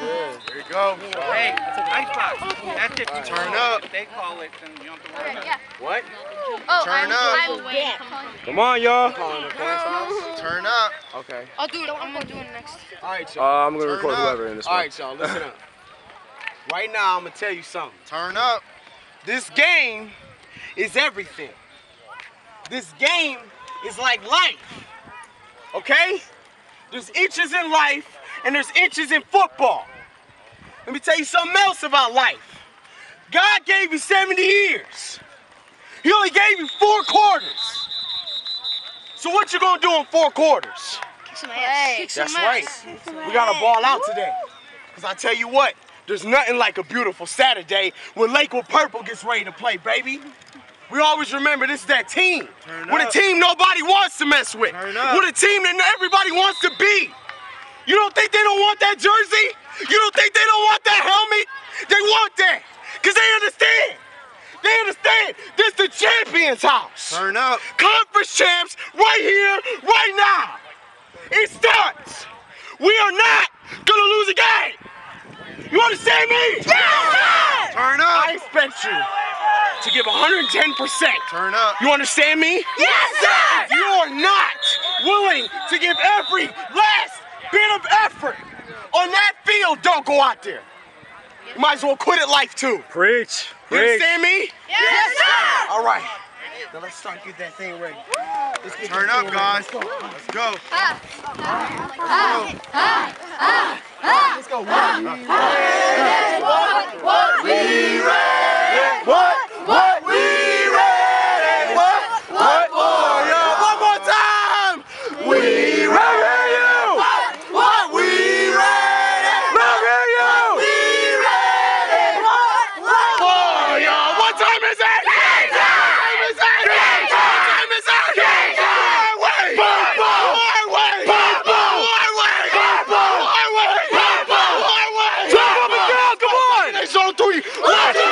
There you go. Hey, icebox. That's if you Turn up. If they call it, then you don't have to worry about it. What? Oh, Turn I, up. I will wait. Come on, y'all. Turn up. Okay. I'll do it. I'm gonna do it next. All right, Uh, y'all. I'm gonna Turn record up. whoever in this All one. right, y'all. Listen up. Right now, I'm gonna tell you something. Turn up. This game is everything. This game is like life. Okay? There's inches in life and there's inches in football. Let me tell you something else about life. God gave you 70 years. He only gave you four quarters. So what you gonna do in four quarters? Kick some ass. Kick some That's ass. right. We gotta ball out today. Cause I tell you what, there's nothing like a beautiful Saturday when Lakewood Purple gets ready to play, baby. We always remember this is that team. Turn With a up. team nobody wants to mess with. Turn up. With a team that everybody wants to be. You don't think they don't want that jersey? You don't think they don't want that helmet? They want that. Cause they understand. They understand. This is the champion's house. Turn up. Conference champs right here, right now. It starts. We are not gonna lose a game. You understand me? Yes, Turn up. I expect you to give 110%. Turn up. You understand me? Yes, sir. You are not willing to give every last that field. Don't go out there. You might as well quit at life too. Preach. You Preach. understand me? Yes, sir. All right. Now let's start get that thing ready. Let's get Turn that up, thing guys. ready. Let's go. Let's go. What? What? doing? What?